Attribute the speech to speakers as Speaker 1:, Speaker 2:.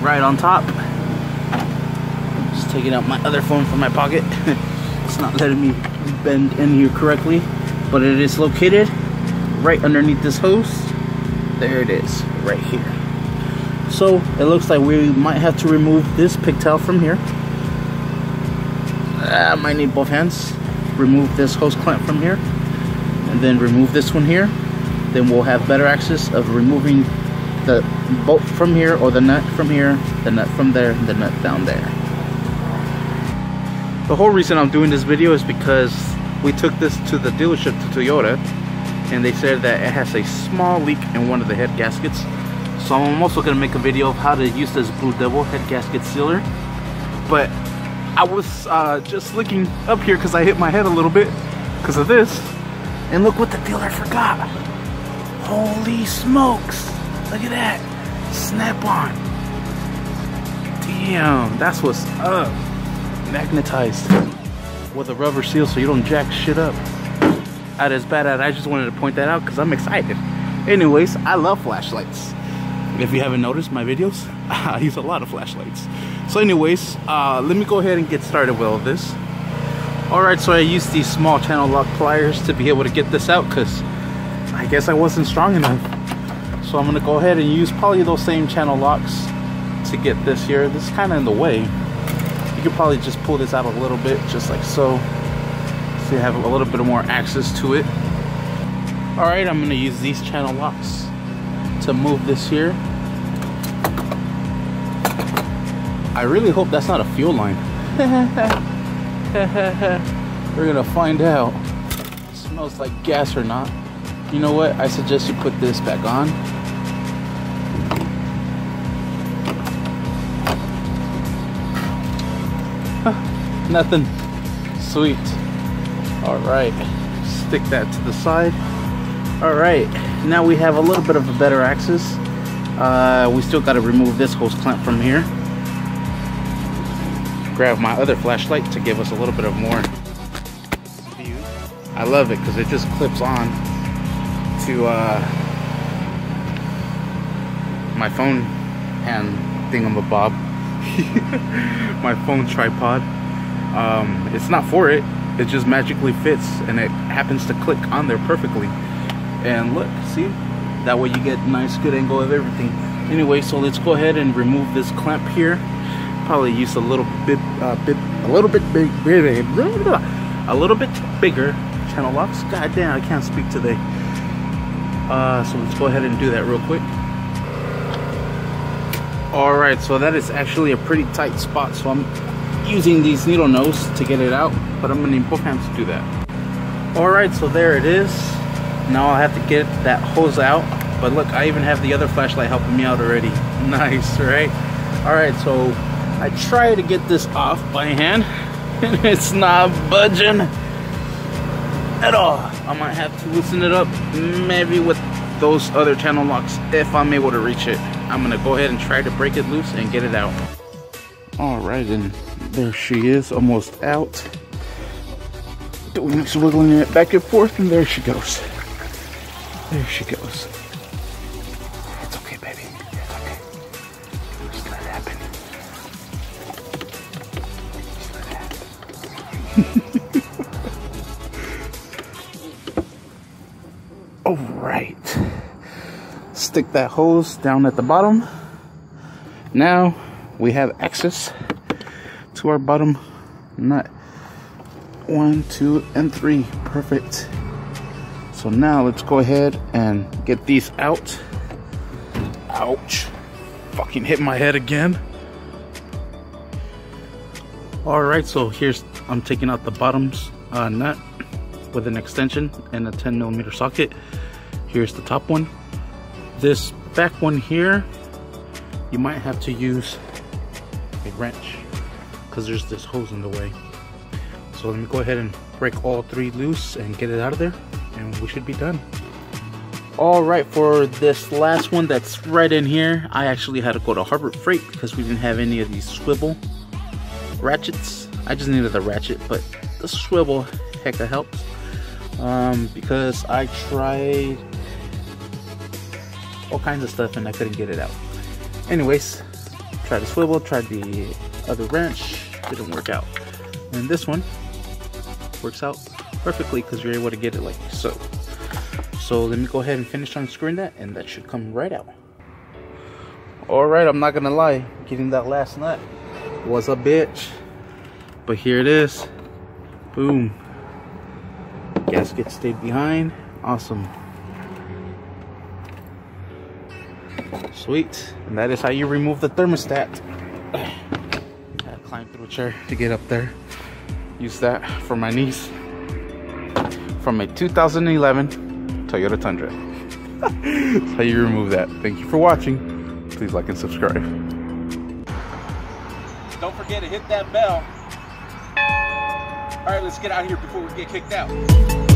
Speaker 1: right on top. Just taking out my other phone from my pocket. it's not letting me bend in here correctly, but it is located right underneath this hose. There it is, right here. So it looks like we might have to remove this pigtail from here. I might need both hands. Remove this hose clamp from here, and then remove this one here. Then we'll have better access of removing the bolt from here or the nut from here, the nut from there, the nut down there. The whole reason I'm doing this video is because we took this to the dealership to Toyota and they said that it has a small leak in one of the head gaskets. So I'm also going to make a video of how to use this Blue Devil head gasket sealer. But I was uh, just looking up here because I hit my head a little bit because of this. And look what the dealer forgot. Holy smokes. Look at that. Snap on. Damn, that's what's up. Magnetized with a rubber seal so you don't jack shit up. That is bad at I just wanted to point that out because I'm excited. Anyways, I love flashlights. If you haven't noticed my videos, I use a lot of flashlights. So anyways, uh, let me go ahead and get started with all this. Alright, so I used these small channel lock pliers to be able to get this out because I guess I wasn't strong enough. So I'm gonna go ahead and use probably those same channel locks to get this here. This is kind of in the way. You could probably just pull this out a little bit, just like so. So you have a little bit more access to it. All right, I'm gonna use these channel locks to move this here. I really hope that's not a fuel line. We're gonna find out. It smells like gas or not. You know what? I suggest you put this back on. Nothing. Sweet. All right. Stick that to the side. All right. Now we have a little bit of a better access. Uh, we still got to remove this hose clamp from here. Grab my other flashlight to give us a little bit of more view. I love it because it just clips on to uh, my phone and thingamabob. my phone tripod. Um, it's not for it. It just magically fits and it happens to click on there perfectly. And look, see? That way you get nice good angle of everything. Anyway, so let's go ahead and remove this clamp here. Probably use a little bit, uh, bit, a little bit big, a little bit bigger channel locks. God damn, I can't speak today. Uh, so let's go ahead and do that real quick. Alright, so that is actually a pretty tight spot, so I'm using these needle nose to get it out, but I'm gonna need both hands to do that. Alright, so there it is. Now I'll have to get that hose out, but look, I even have the other flashlight helping me out already. Nice, right? Alright, so I try to get this off by hand, and it's not budging at all. I might have to loosen it up, maybe with those other channel locks, if I'm able to reach it. I'm gonna go ahead and try to break it loose and get it out. Alright, and there she is, almost out. Doing this wiggling it back and forth, and there she goes. There she goes. All right. Stick that hose down at the bottom. Now we have access to our bottom nut. One, two, and three. Perfect. So now let's go ahead and get these out. Ouch. Fucking hit my head again. Alright, so here's, I'm taking out the bottoms uh, nut with an extension and a 10 millimeter socket. Here's the top one. This back one here you might have to use a wrench because there's this hose in the way. So let me go ahead and break all three loose and get it out of there and we should be done. All right, for this last one that's right in here, I actually had to go to Harbor Freight because we didn't have any of these swivel ratchets. I just needed the ratchet, but the swivel hecka helps. Um, because I tried all kinds of stuff and I couldn't get it out. Anyways, tried the swivel, tried the other wrench, didn't work out. And this one works out perfectly because you're able to get it like so. So let me go ahead and finish unscrewing that and that should come right out. Alright, I'm not gonna lie, getting that last nut was a bitch. But here it is. Boom. Gasket stayed behind. Awesome. Sweet. And that is how you remove the thermostat. I climb through a chair to get up there. Use that for my niece. From a 2011 Toyota Tundra. That's how you remove that. Thank you for watching. Please like and subscribe.
Speaker 2: Don't forget to hit that bell. All right, let's get out of here before we get kicked out.